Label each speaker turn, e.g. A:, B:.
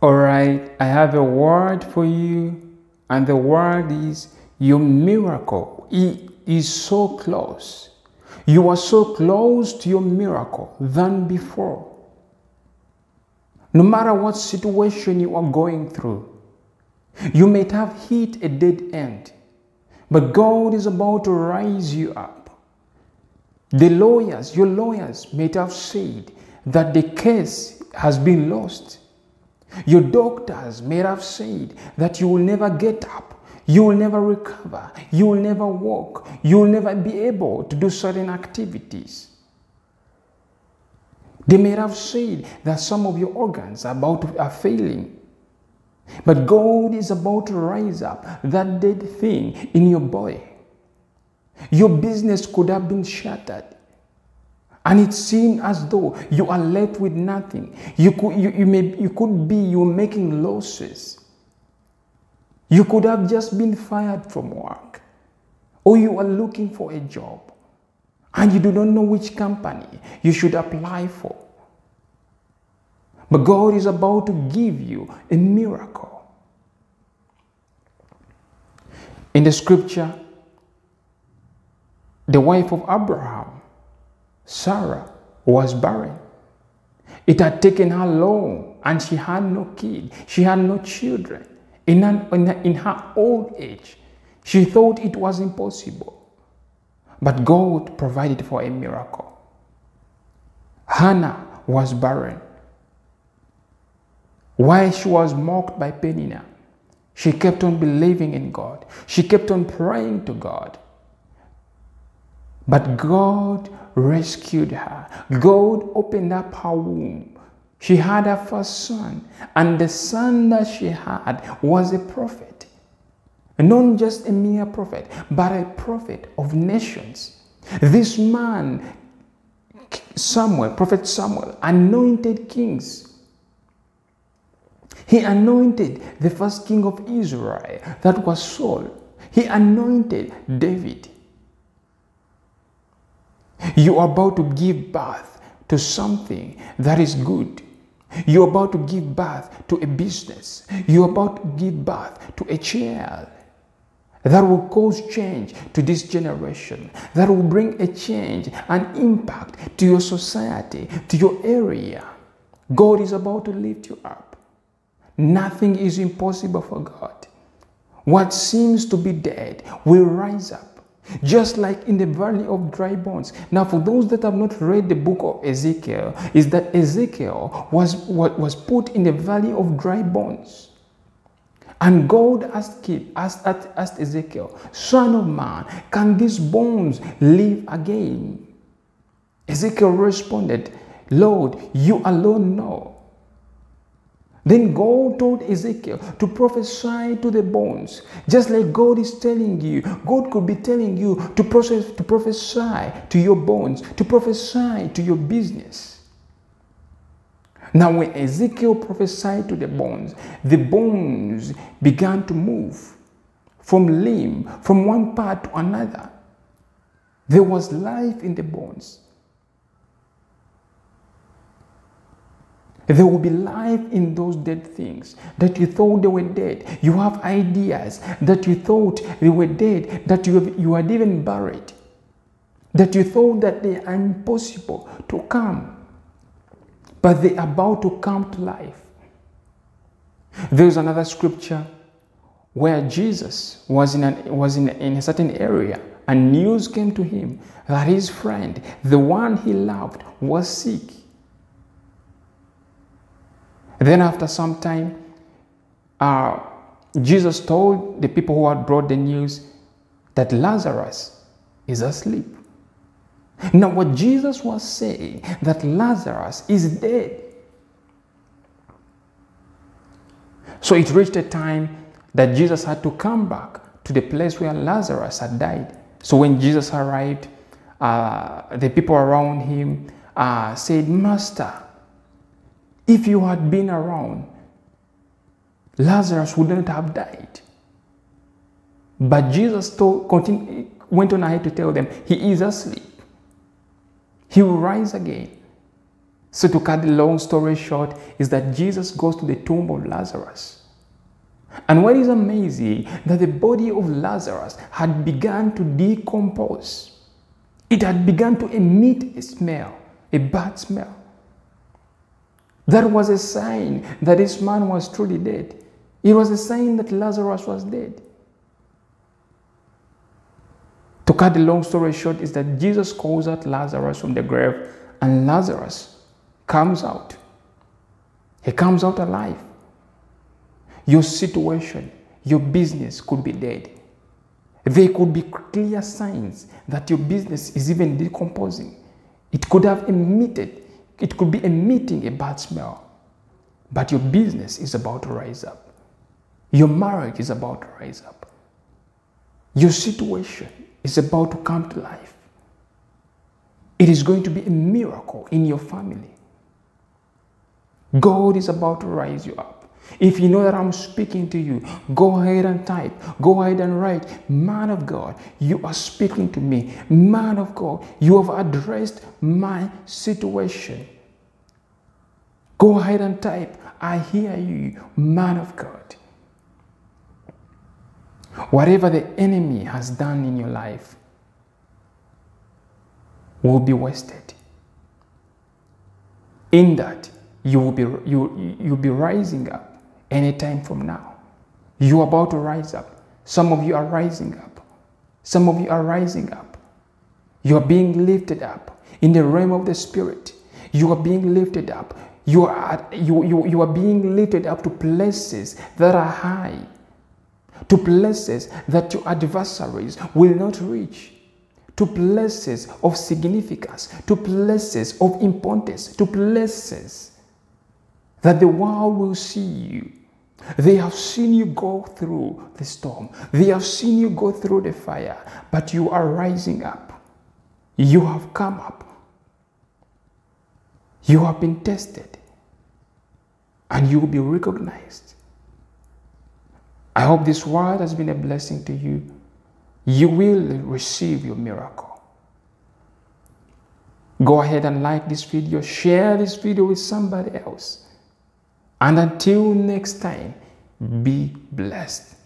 A: All right, I have a word for you, and the word is your miracle it is so close. You are so close to your miracle than before. No matter what situation you are going through, you may have hit a dead end, but God is about to rise you up. The lawyers, your lawyers, may have said that the case has been lost. Your doctors may have said that you will never get up, you will never recover, you will never walk, you will never be able to do certain activities. They may have said that some of your organs are about are failing. But God is about to rise up that dead thing in your body. Your business could have been shattered. And it seemed as though you are left with nothing. You could, you, you, may, you could be you're making losses. You could have just been fired from work. Or you are looking for a job. And you do not know which company you should apply for. But God is about to give you a miracle. In the scripture, the wife of Abraham Sarah was barren. It had taken her long and she had no kid. She had no children. In, an, in, in her old age, she thought it was impossible. But God provided for a miracle. Hannah was barren. While she was mocked by Peninnah, she kept on believing in God. She kept on praying to God. But God rescued her. God opened up her womb. She had her first son, and the son that she had was a prophet. Not just a mere prophet, but a prophet of nations. This man, Samuel, Prophet Samuel, anointed kings. He anointed the first king of Israel, that was Saul. He anointed David. You are about to give birth to something that is good. You're about to give birth to a business. You're about to give birth to a child that will cause change to this generation, that will bring a change and impact to your society, to your area. God is about to lift you up. Nothing is impossible for God. What seems to be dead will rise up just like in the valley of dry bones. Now, for those that have not read the book of Ezekiel, is that Ezekiel was, was put in the valley of dry bones. And God asked, asked, asked Ezekiel, Son of man, can these bones live again? Ezekiel responded, Lord, you alone know. Then God told Ezekiel to prophesy to the bones. Just like God is telling you, God could be telling you to, process, to prophesy to your bones, to prophesy to your business. Now, when Ezekiel prophesied to the bones, the bones began to move from limb, from one part to another. There was life in the bones. There will be life in those dead things that you thought they were dead. You have ideas that you thought they were dead, that you, have, you had even buried, that you thought that they are impossible to come, but they are about to come to life. There's another scripture where Jesus was in, an, was in, in a certain area and news came to him that his friend, the one he loved, was sick. Then, after some time, uh, Jesus told the people who had brought the news that Lazarus is asleep. Now, what Jesus was saying that Lazarus is dead. So it reached a time that Jesus had to come back to the place where Lazarus had died. So when Jesus arrived, uh, the people around him uh, said, Master, if you had been around, Lazarus would not have died. But Jesus told, continue, went on ahead to tell them, He is asleep. He will rise again. So, to cut the long story short, is that Jesus goes to the tomb of Lazarus. And what is amazing, that the body of Lazarus had begun to decompose. It had begun to emit a smell, a bad smell. That was a sign that this man was truly dead. It was a sign that Lazarus was dead. To cut the long story short, is that Jesus calls out Lazarus from the grave, and Lazarus comes out. He comes out alive. Your situation, your business could be dead. There could be clear signs that your business is even decomposing. It could have emitted, it could be emitting a bad smell. But your business is about to rise up. Your marriage is about to rise up. Your situation is about to come to life. It is going to be a miracle in your family. God is about to rise you up. If you know that I'm speaking to you, go ahead and type. Go ahead and write. Man of God, you are speaking to me. Man of God, you have addressed my situation. Go ahead and type. I hear you, man of God. Whatever the enemy has done in your life will be wasted. In that, you will be, you, you'll be rising up anytime from now. You're about to rise up. Some of you are rising up. Some of you are rising up. You are being lifted up in the realm of the spirit. You are being lifted up. You are, you, you, you are being lifted up to places that are high, to places that your adversaries will not reach to places of significance, to places of importance, to places that the world will see you. They have seen you go through the storm. They have seen you go through the fire, but you are rising up. You have come up. You have been tested, and you will be recognized. I hope this word has been a blessing to you. You will receive your miracle. Go ahead and like this video, share this video with somebody else. And until next time, be blessed.